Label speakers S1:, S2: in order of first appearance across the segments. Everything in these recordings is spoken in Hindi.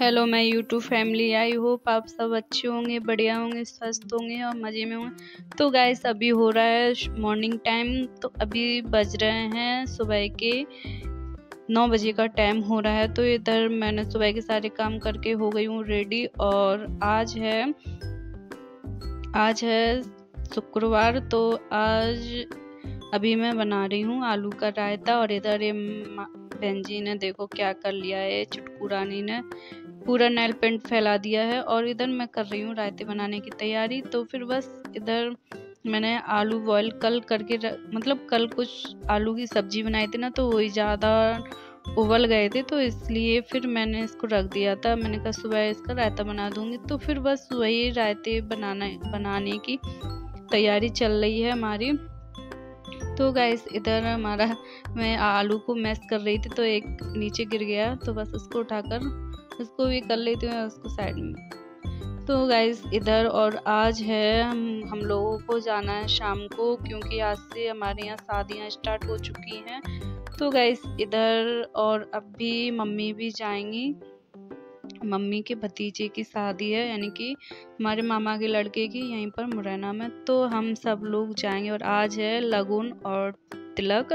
S1: हेलो मैं यूट्यूब फैमिली आई. होप आप सब अच्छे होंगे, बढ़िया होंगे, स्वस्थ होंगे और मज़े में होंगे. तो गाइस अभी हो रहा है मॉर्निंग टाइम तो अभी बज रहे हैं सुबह के नौ बजे का टाइम हो रहा है. तो इधर मैंने सुबह के सारे काम करके हो गई हूँ रेडी और आज है आज है शुक्रवार. तो आज अभी मैं बना रही हूँ आलू का रायता और इधर ये बहन जी ने देखो क्या कर लिया है चुटकू रानी ने. पूरा नेल पेंट फैला दिया है और इधर मैं कर रही हूँ रायते बनाने की तैयारी। तो फिर बस इधर मैंने आलू बॉयल कल करके मतलब कल कुछ आलू की सब्ज़ी बनाई थी ना तो वही ज़्यादा उबल गए थे तो इसलिए फिर मैंने इसको रख दिया था। मैंने कहा, सुबह इसका रायता बना दूँगी। तो फिर बस वही रायते बनाना, बनाने की तैयारी चल रही है हमारी। तो गैस इधर हमारा मैं आलू को मैश कर रही थी तो एक नीचे गिर गया तो बस उसको उठाकर उसको भी कर लेती हूँ उसको साइड में। तो गाइज़ इधर और आज है, हम हम लोगों को जाना है शाम को, क्योंकि आज से हमारे यहाँ शादियाँ स्टार्ट हो चुकी हैं। तो गाइज़ इधर और अब भी मम्मी भी जाएँगी। मम्मी के भतीजे की शादी है, यानी कि हमारे मामा के लड़के की, यहीं पर मुरैना में। तो हम सब लोग जाएँगे और आज है लगुन और तिलक।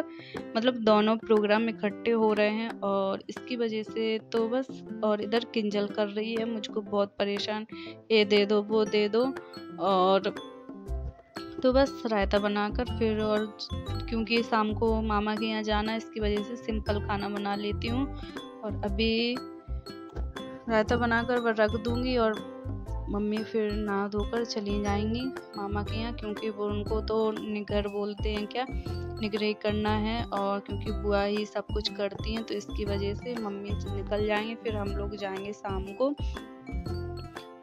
S1: मतलब दोनों प्रोग्राम इकट्ठे हो रहे हैं और इसकी वजह से तो बस, और इधर किंजल कर रही है, मुझको बहुत परेशान। ये दे दो, वो दे दो, और तो बस रायता बनाकर फिर और क्योंकि शाम को मामा के यहाँ जाना है, इसकी वजह से सिंपल खाना बना लेती हूँ। और अभी रायता बनाकर रख दूँगी और मम्मी फिर नहा धोकर चली जाएँगी मामा के यहाँ, क्योंकि वो उनको तो निगर बोलते हैं क्या निगरानी करना है और क्योंकि बुआ ही सब कुछ करती हैं तो इसकी वजह से मम्मी निकल जाएँगे, फिर हम लोग जाएँगे शाम को।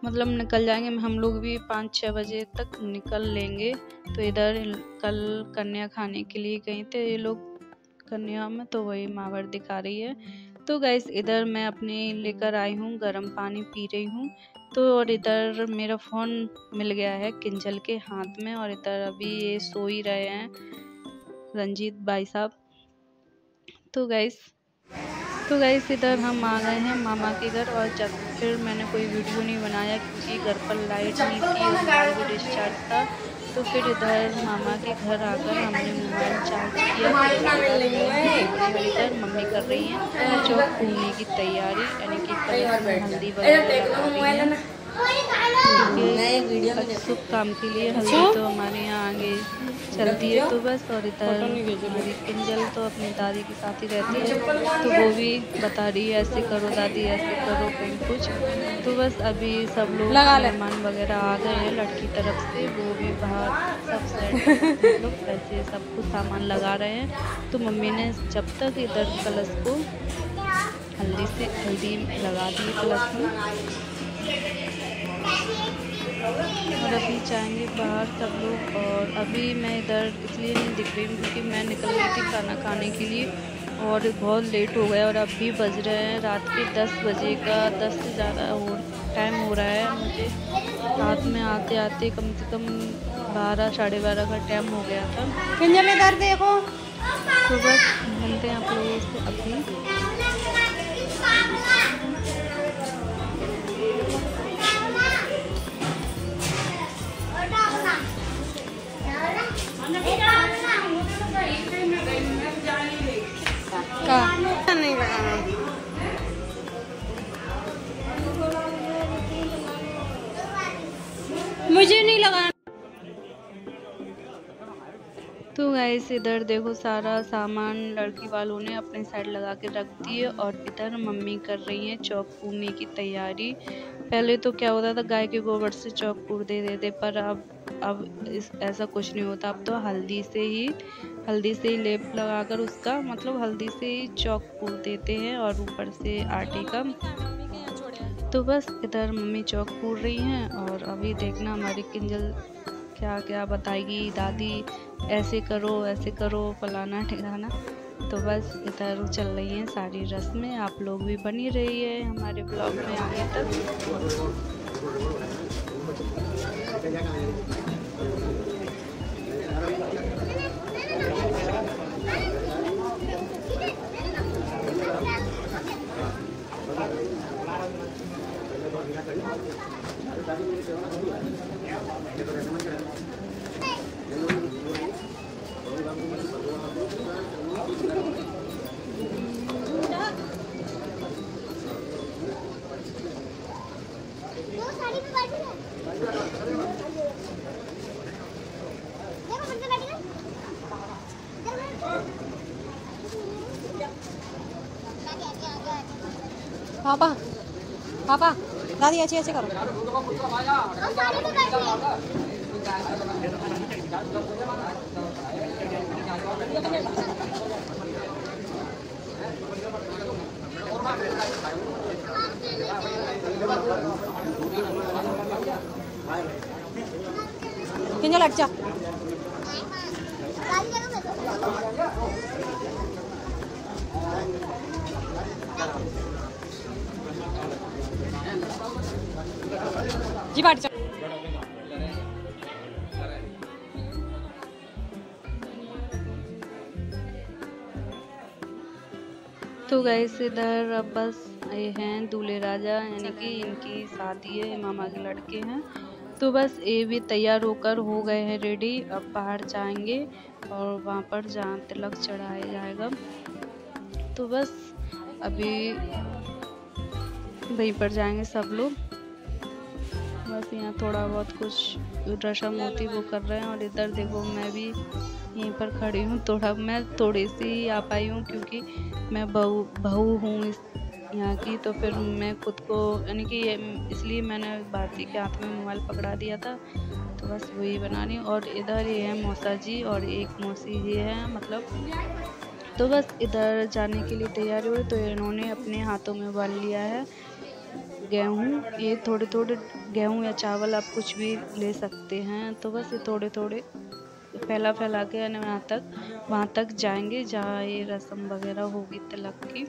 S1: मतलब निकल जाएँगे, हम लोग भी पाँच छः बजे तक निकल लेंगे। तो इधर कल कन्या खाने के लिए गए थे, ये लोग कन्या में तो वही मावर दिखा रही है। तो गैस इधर मैं अपने लेकर आई हूँ, गर्म पानी पी रही हूँ। तो और इधर मेरा फ़ोन मिल गया है किंजल के हाथ में और इधर अभी ये सो ही रहे हैं रंजीत भाई साहब। तो गैस तो गैस इधर हम आ गए हैं मामा के घर और जब फिर मैंने कोई वीडियो नहीं बनाया क्योंकि घर पर लाइट नहीं थी डिस्चार्ज था। तो फिर इधर मामा के घर आकर हमने मोबाइल चार्ज किया। इधर मम्मी कर रही हैं जो घूमने की तैयारी यानी कि हल्दी वगैरह शुभ काम के लिए हल्दी? तो हमारे यहाँ चलती है तो बस और इधर हमारी किंजल तो अपनी दादी के साथ ही रहती है। तो वो भी बता रही है ऐसे करो दादी ऐसे करो कहीं कुछ। तो बस अभी सब लोग मेहमान वगैरह आ गए हैं लड़की तरफ़ से वो भी बाहर सब सेट मतलब ऐसे सब कुछ सामान लगा रहे हैं। तो मम्मी ने जब तक इधर कलश को हल्दी से हल्दी लगा दी कलश में। और अभी जाएँगे बाहर सब लोग और अभी मैं इधर इसलिए नहीं दिख रही हूँ क्योंकि मैं निकल रही थी खाना खाने के लिए और बहुत लेट हो गया और अभी बज रहे हैं। रात के दस बजे का दस से ज़्यादा हो टाइम हो रहा है मुझे। रात में आते आते कम से कम बारह साढ़े बारह का टाइम हो गया था। इधर देखो। तो बस मिलते हैं आप लोगों से अभी। मुझे नहीं लगाना तो गैस इधर देखो सारा सामान लड़की वालों ने अपने साइड लगा के रख दिए और इधर मम्मी कर रही हैं चौक पूरने की तैयारी। पहले तो क्या होता था, गाय के गोबर से चौक पूर दे देते, पर अब अब इस, ऐसा कुछ नहीं होता। अब तो हल्दी से ही, हल्दी से ही लेप लगाकर उसका मतलब हल्दी से ही चौक पूर देते हैं और ऊपर से आटे का। तो बस इधर मम्मी चौक पूर रही हैं और अभी देखना हमारी किंजल क्या क्या बताएगी। दादी, ऐसे करो ऐसे करो, फलाना ठिकाना। तो बस इधर चल रही हैं सारी रस्में। आप लोग भी बनी रही है हमारे ब्लॉग में आगे तक।
S2: पापा। पापा दादी ऐसे ऐसे करो। किंजल हट जा जी बाट
S1: तो गैस इधर अब बस ये हैं दूल्हे राजा, यानी कि इनकी शादी है, मामा के लड़के हैं। तो बस ये भी तैयार होकर हो गए हैं रेडी अब बाहर जाएँगे और वहाँ पर जहाँ तिलक चढ़ाया जाएगा। तो बस अभी वहीं पर जाएँगे सब लोग। बस यहाँ थोड़ा बहुत कुछ रसम होती वो कर रहे हैं और इधर देखो मैं भी यहीं पर खड़ी हूँ। थोड़ा मैं थोड़ी सी ही आ पाई हूँ क्योंकि मैं बहू बहू हूँ इस यहाँ की तो फिर मैं खुद को यानी कि इसलिए मैंने भारती के हाथ में मोबाइल पकड़ा दिया था। तो बस वही बना रही और इधर ये है मौसा जी और एक मौसी ये है मतलब। तो बस इधर जाने के लिए तैयार हुए तो इन्होंने अपने हाथों में बाल लिया है। गेहूँ, ये थोड़े थोड़े गेहूँ या चावल आप कुछ भी ले सकते हैं। तो बस ये थोड़े थोड़े फैला फैला के, यानी वहाँ तक वहाँ तक जाएँगे, जहाँ ये रसम वगैरह होगी तिलक की।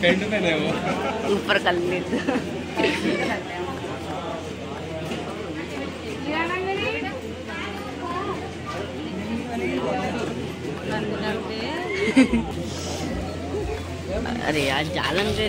S3: पेंट पहने वो
S4: ऊपर कर अरे यार जालन से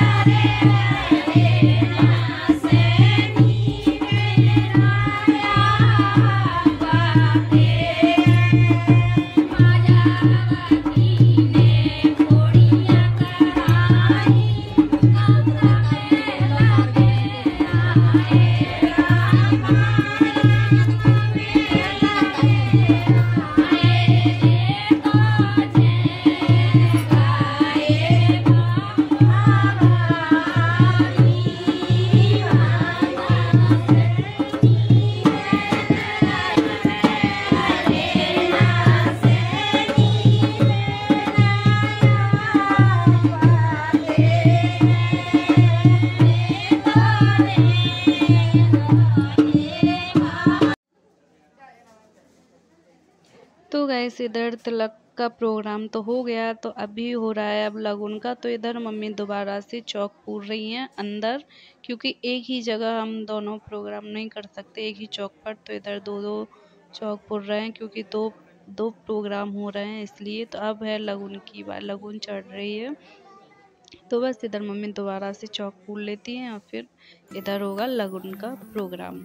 S5: Hare
S1: Hare इधर तिलक का प्रोग्राम तो हो गया तो अभी हो रहा है अब लगुन का तो इधर मम्मी दोबारा से चौक पूर रही हैं अंदर, क्योंकि एक ही जगह हम दोनों प्रोग्राम नहीं कर सकते, एक ही चौक पर तो इधर दो दो चौक पुर रहे हैं, क्योंकि दो दो प्रोग्राम हो रहे हैं इसलिए तो अब है लगुन की बात लगुन चढ़ रही है। तो बस इधर मम्मी दोबारा से चौक पूर लेती हैं और फिर इधर होगा लगुन का प्रोग्राम।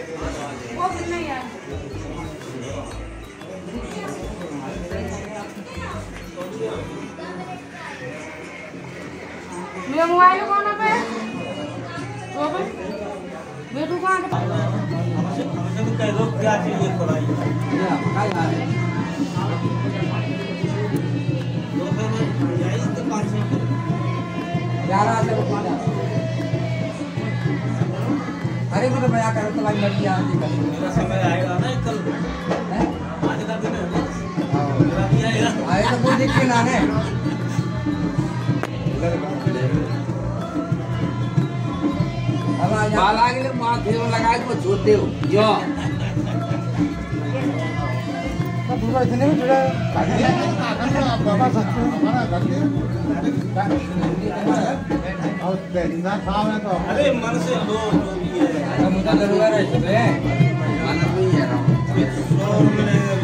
S2: मेरा मोबाइल कौन पे वो पे मेरे दुकान पे
S6: क्या चाहिए थोड़ा ग्यारह से अरे मुझे बया करो तो भाई लड़की आती मेरा समय आएगा ना कल है तो कोई दिक्कत ना है। बाल आगे माथे में लगा के छोड़ दे यो।
S3: अरे मन से लो जो भी है।
S6: मुझे ज़रूर है है?
S3: सौ मिलेगा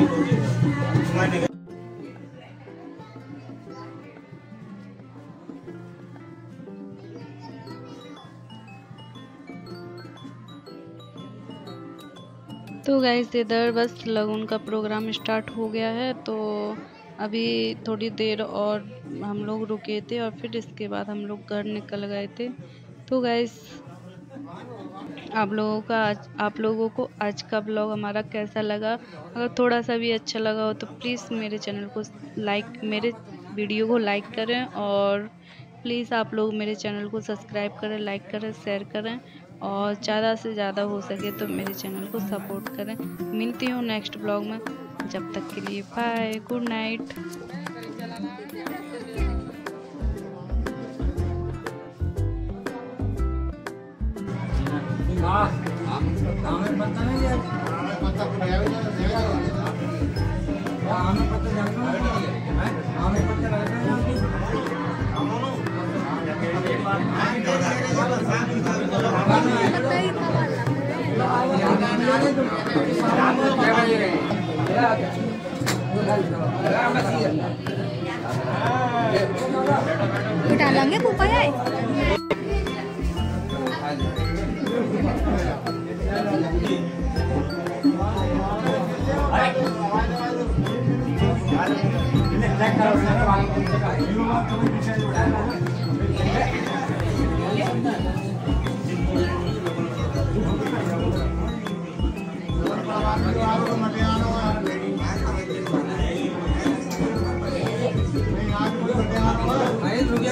S3: तो
S1: गाइस इधर बस लगन का प्रोग्राम स्टार्ट हो गया है तो अभी थोड़ी देर और हम लोग रुके थे और फिर इसके बाद हम लोग घर निकल गए थे। तो गाइस आप लोगों का आज, आप लोगों को आज का ब्लॉग हमारा कैसा लगा? अगर थोड़ा सा भी अच्छा लगा हो तो प्लीज़ मेरे चैनल को लाइक मेरे वीडियो को लाइक करें और प्लीज़ आप लोग मेरे चैनल को सब्सक्राइब करें लाइक करें शेयर करें। और ज़्यादा से ज़्यादा हो सके तो मेरे चैनल को सपोर्ट करें। मिलती हूँ नेक्स्ट ब्लॉग में। जब तक के लिए बाय, गुड नाइट।
S2: डालेंगे ऊपर है
S6: अरे रुकिए